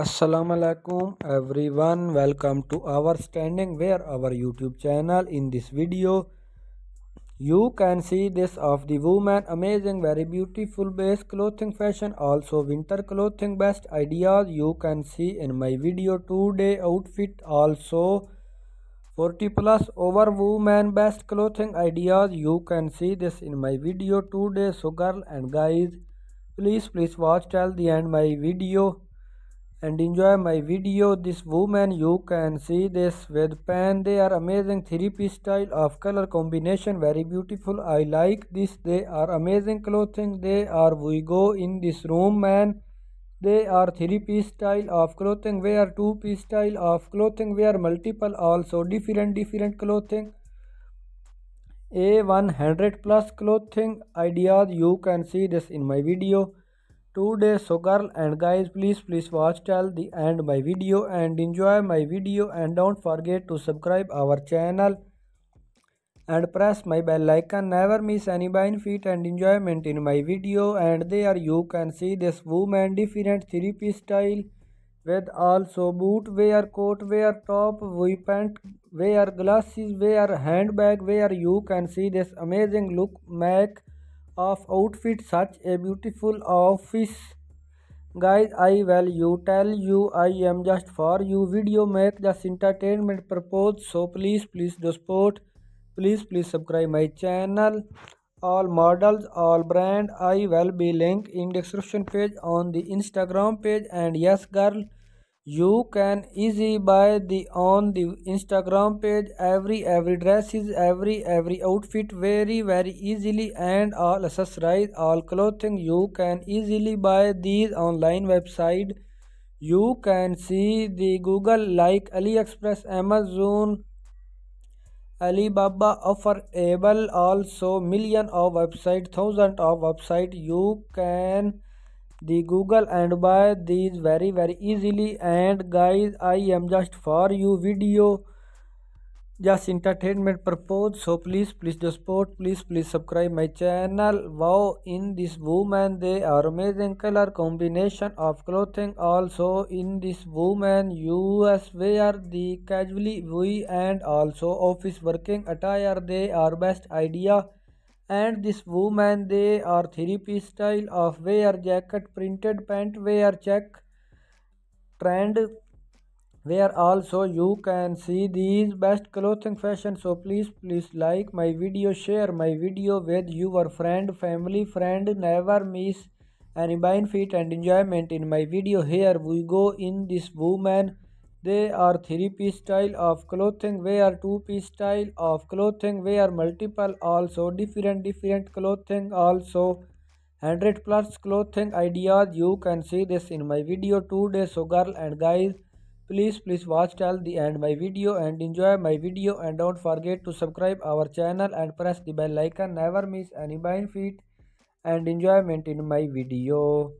assalamu alaikum everyone. Welcome to our standing where our youtube channel. In this video you can see this of the woman amazing very beautiful base clothing fashion also winter clothing best ideas. You can see in my video today outfit also 40 plus over woman best clothing ideas. You can see this in my video today so girl and guys please please watch till the end my video and enjoy my video. This woman you can see this with pen. They are amazing three piece style of color combination. Very beautiful. I like this. They are amazing clothing. They are we go in this room man. They are three piece style of clothing. Wear two piece style of clothing. Wear multiple also different different clothing. A 100 plus clothing. Ideas you can see this in my video today. So girl and guys please please watch till the end my video and enjoy my video. And don't forget to subscribe our channel and press my bell icon. Never miss any benefit and enjoyment in my video. And there you can see this woman different three piece style with also boot wear coat wear top we pant wear glasses wear handbag wear. You can see this amazing look make of outfit such a beautiful office. Guys i will you tell you i am just for you. Video make just entertainment purpose. So please please the support please please subscribe my channel. All models all brand i will be link in description page on the instagram page. And yes girl you can easy buy the on the instagram page every every dresses every every outfit very very easily and all accessories all clothing. You can easily buy these online website. You can see the google like aliexpress amazon alibaba offer able also million of website thousand of website. You can the google and buy these very very easily. And guys i am just for you video just entertainment purpose. So please please the support. Please please subscribe my channel. Wow in this woman they are amazing color combination of clothing. Also in this woman us wear the casually we and also office working attire. They are best idea and this woman they are three piece style of wear jacket printed pant wear check trend. Where also you can see these best clothing fashion. So please please like my video share my video with your friend family friend. Never miss any benefit and enjoyment in my video. Here we go in this woman they are three-piece style of clothing wear two-piece style of clothing wear multiple also different different clothing also. 100 plus clothing ideas. You can see this in my video today so girl and guys please please watch till the end my video and enjoy my video and don't forget to subscribe our channel and press the bell icon. Never miss any benefit and enjoyment in my video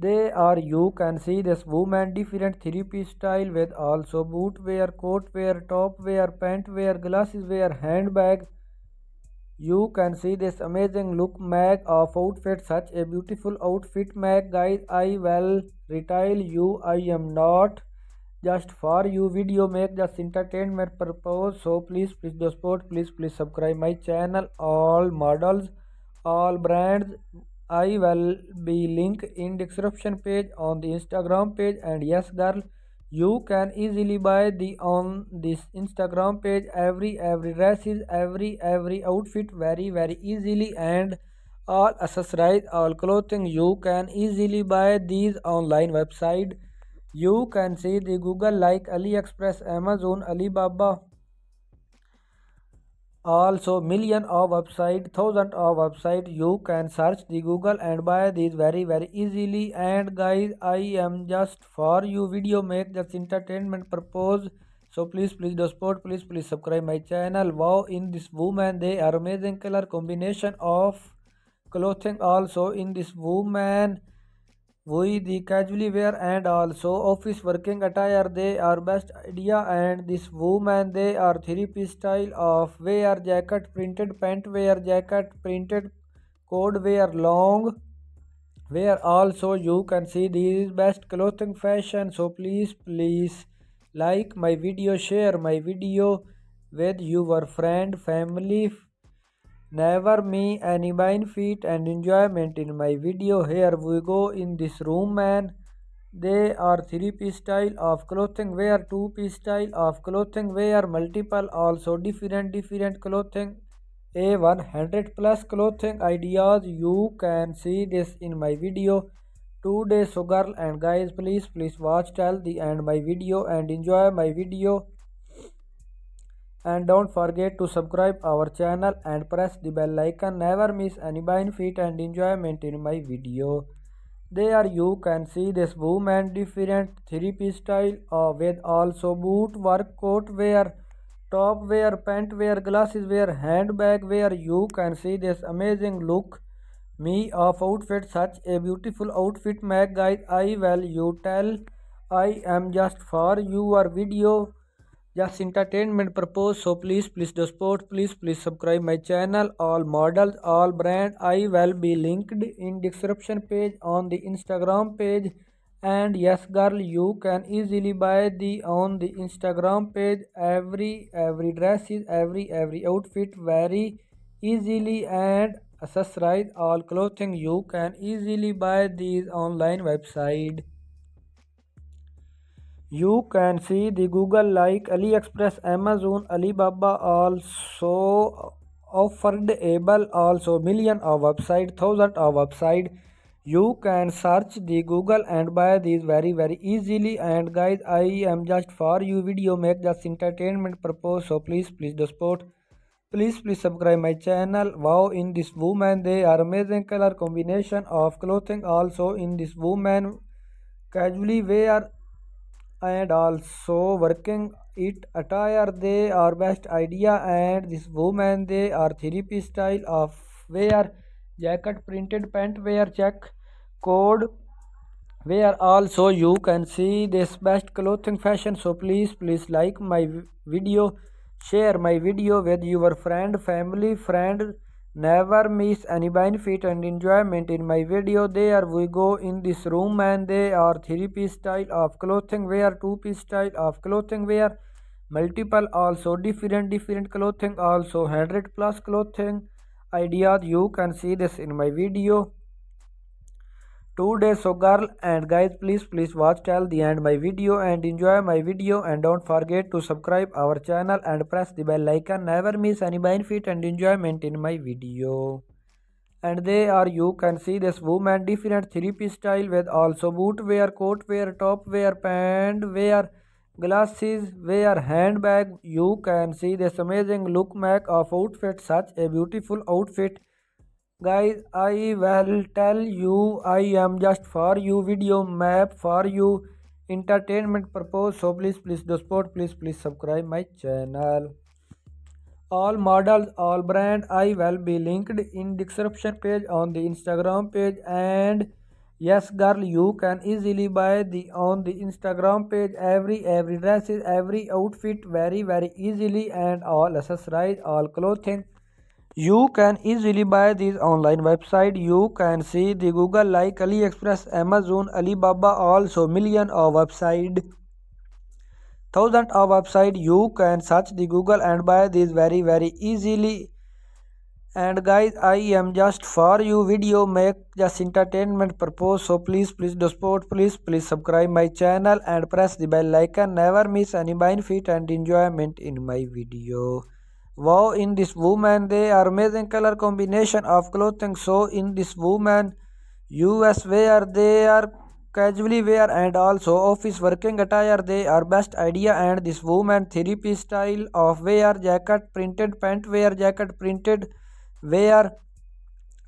they are you can see this woman different three piece style with also boot wear coat wear top wear pant wear glasses wear handbag. You can see this amazing look mag of outfit such a beautiful outfit mag. Guys i will retail you. I am not just for you. Video make just entertainment purpose. So please please the support please please subscribe my channel. All models all brands I will be link in description page on the Instagram page. And yes girl you can easily buy the on this Instagram page. Every every dresses every every outfit very very easily. And all accessories all clothing you can easily buy these online website. You can see the Google like AliExpress Amazon Alibaba also million of website thousand of website you can search the google and buy these very very easily. And guys i am just for you video make just entertainment purpose. So please please do support please please subscribe my channel. Wow in this woman they are amazing color combination of clothing also in this woman we the casually wear and also office working attire. They are best idea and this woman they are three piece style of wear jacket printed pant wear jacket printed coat wear long where also you can see these best clothing fashion. So please please like my video share my video with your friend family never me any benefit and enjoyment in my video. Here we go in this room man. They are three piece style of clothing wear two piece style of clothing wear multiple also different different clothing. A 100 plus clothing ideas. You can see this in my video. Today so girl and guys please please watch till the end my video and enjoy my video and don't forget to subscribe our channel and press the bell icon. Never miss any benefit and enjoyment in my video. There you can see this woman different three-piece style uh, with also boot work coat wear top wear pant wear glasses wear handbag wear. You can see this amazing look. Me of outfit such a beautiful outfit make guys i will you tell i am just for your video just entertainment purpose. So please please the support please please subscribe my channel. All models all brand i will be linked in description page on the instagram page. And yes girl you can easily buy the on the instagram page. Every every dress is every every outfit very easily and accessorize all clothing you can easily buy these online website you can see the Google like AliExpress, Amazon, Alibaba also offered able also. Million of website, thousand of website. You can search the Google and buy these very very easily. And guys I am just for you video make just entertainment purpose. So please please the support. Please please subscribe my channel. Wow in this woman they are amazing color combination of clothing also. In this woman casually wear and also working it attire they are best idea and this woman they are three piece style of wear jacket printed pant wear check code where also you can see this best clothing fashion so please please like my video share my video with your friend family friend Never miss any benefit and enjoyment in my video. There we go in this room and they are three piece style of clothing wear, two piece style of clothing wear, multiple also different different clothing also 100 plus clothing ideas you can see this in my video two days so girl and guys please please watch till the end my video and enjoy my video and don't forget to subscribe our channel and press the bell icon. Never miss any benefit and enjoyment in my video. And they are you can see this woman different three piece style with also boot wear coat wear top wear pant wear glasses wear handbag. You can see this amazing look make of outfit such a beautiful outfit guys i will tell you i am just for you video map for you entertainment purpose. So please please do support please please subscribe my channel. All models all brand i will be linked in description page on the instagram page and yes girl you can easily buy the on the instagram page every every dresses every outfit very very easily and all accessories all clothing you can easily buy these online website. You can see the Google like AliExpress, Amazon, Alibaba also million of website. Thousand of website you can search the Google and buy these very very easily. And guys I am just for you video make just entertainment purpose so please please do support please please subscribe my channel and press the bell icon never miss any benefit and enjoyment in my video. Wow, in this woman, they are amazing color combination of clothing. So in this woman, US wear, they are casually wear and also office working attire. They are best idea. And this woman, three piece style of wear, jacket, printed pant wear, jacket, printed wear,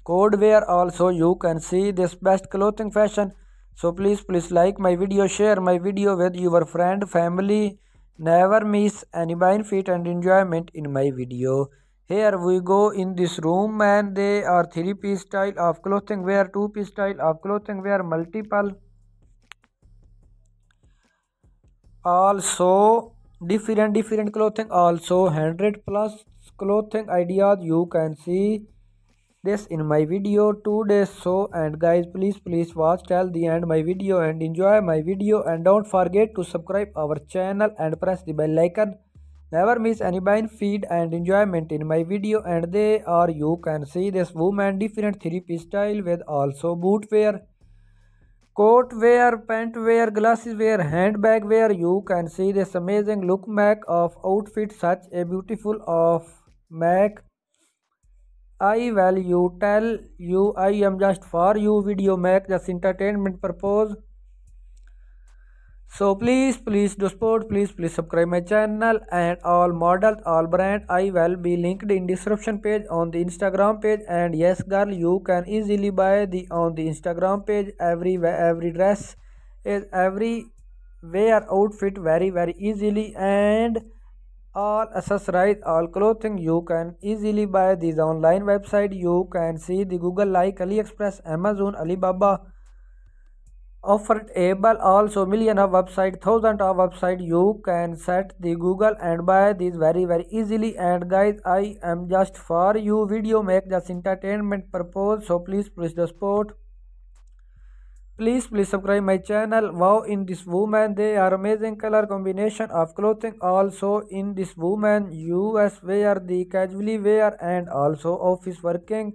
code wear. Also, you can see this best clothing fashion. So please, please like my video, share my video with your friend, family Never miss any benefit and enjoyment in my video. Here we go in this room and they are three piece style of clothing wear, two piece style of clothing wear, multiple. Also different different clothing also 100 plus clothing ideas you can see this in my video today. So and guys please please watch till the end my video and enjoy my video. And don't forget to subscribe our channel and press the bell icon. Never miss any feed and enjoyment in my video. And they are you can see this woman different three piece style with also boot wear coat wear pant wear glasses wear handbag wear. You can see this amazing look mac of outfit such a beautiful of make I value tell you I am just for you video make just entertainment purpose. So please please do support please please subscribe my channel and all models all brand i will be linked in description page on the instagram page and yes girl you can easily buy the on the instagram page every every dress is every wear outfit very very easily and all accessories all clothing you can easily buy. These online website you can see the google like aliexpress amazon alibaba offered able. Also million of website thousand of website you can set the google and buy these very very easily. And guys i am just for you. Video make just entertainment purpose. So please please the support please please subscribe my channel. Wow in this woman they are amazing color combination of clothing also in this woman us wear the casually wear and also office working.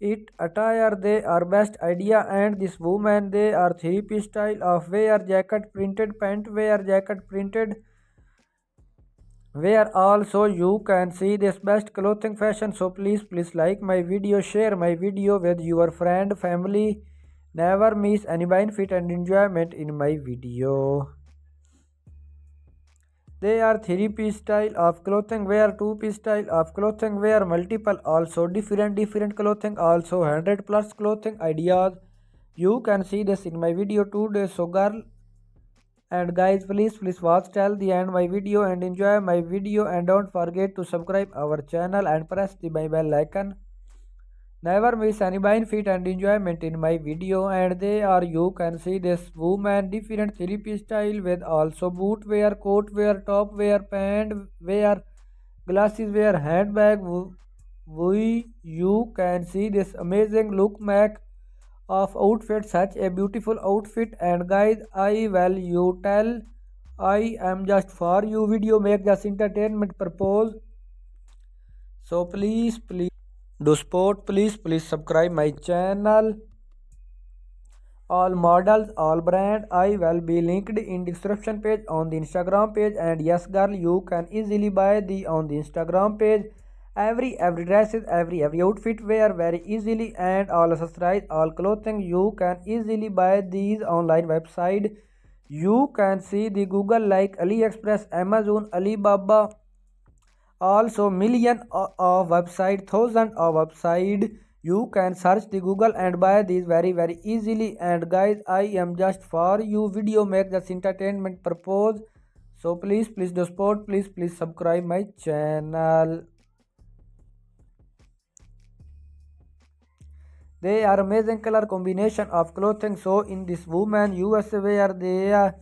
It attire they are best idea and this woman they are three piece style of wear jacket printed pant wear jacket printed where also you can see this best clothing fashion so please please like my video share my video with your friend family Never miss any benefit and enjoyment in my video. They are 3-piece style of clothing wear, 2-piece style of clothing wear, multiple also different different clothing, also 100 plus clothing ideas. You can see this in my video today. So girl and guys please please watch till the end my video and enjoy my video and don't forget to subscribe our channel and press the bell icon. Never miss any benefit and enjoyment in my video and they are you can see this woman different three-piece style with also boot wear, coat wear, top wear, pant wear, glasses wear, handbag. We you can see this amazing look make of outfit such a beautiful outfit and guys I will you tell I am just for you video make just entertainment purpose so please please do support please please subscribe my channel. All models all brand i will be linked in description page on the instagram page. And yes girl you can easily buy the on the instagram page. Every every dresses every every outfit wear very easily. And all accessories all clothing you can easily buy these online website. You can see the google like aliexpress amazon alibaba also million of website thousand of website. You can search the google and buy these very very easily. And guys i am just for you. Video make this entertainment purpose. So please please do support. Please please subscribe my channel. They are amazing color combination of clothing. So in this woman usa where they are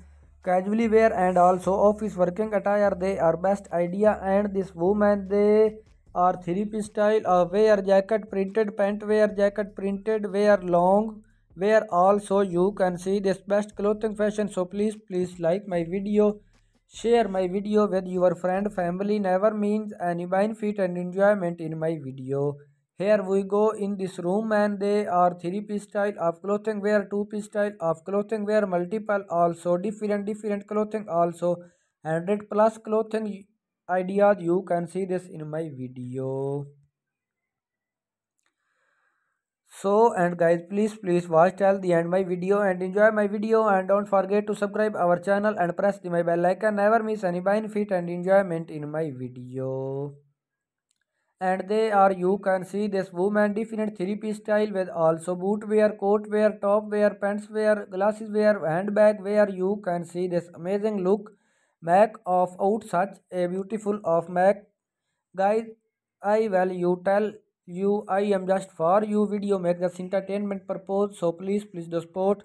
casually wear and also office working attire. They are best idea and this woman they are three piece style uh, wear jacket printed pant wear jacket printed wear long wear. Also you can see this best clothing fashion. So please please like my video share my video with your friend family never means any benefit and enjoyment in my video here we go in this room and they are three piece style of clothing wear, two piece style of clothing wear, multiple also different different clothing also. 100 plus clothing ideas you can see this in my video. So and guys please please watch till the end my video and enjoy my video and don't forget to subscribe our channel and press the my bell icon. Never miss any benefit and enjoyment in my video and they are you can see this woman different three piece style with also boot wear coat wear top wear pants wear glasses wear handbag wear. You can see this amazing look. Make of out such a beautiful of make. Guys i will you tell you i am just for you video. Make this entertainment purpose. So please please do support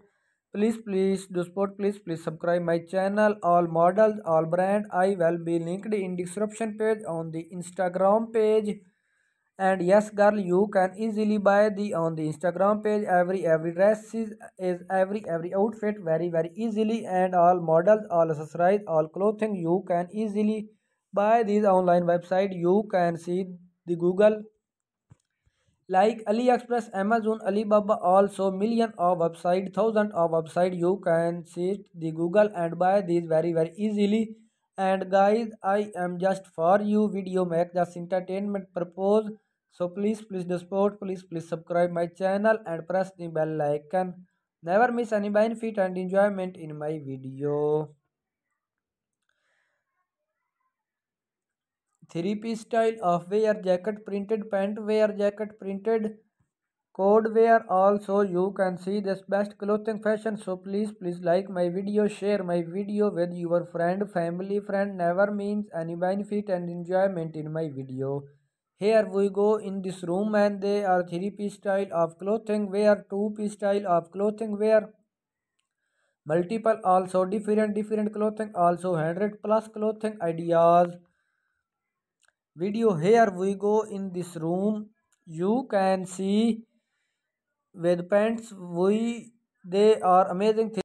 please please do support please please subscribe my channel. All models all brand i will be linked in description page on the instagram page. And yes girl you can easily buy the on the instagram page. Every every dress is, is every every outfit very very easily. And all models all accessories all clothing you can easily buy these online website. You can see the google like aliexpress amazon alibaba also million of website thousand of website you can search the google and buy these very very easily. And guys i am just for you video make just entertainment purpose. So please please the support please please subscribe my channel and press the bell icon. Never miss any benefit and enjoyment in my video three piece style of wear jacket printed pant wear jacket printed coat wear also. You can see this best clothing fashion. So please please like my video share my video with your friend family friend. Never means any benefit and enjoyment in my video. Here we go in this room and they are three piece style of clothing wear two piece style of clothing wear. Multiple also different different clothing also 100 plus clothing ideas video here we go in this room. You can see with pants. We they are amazing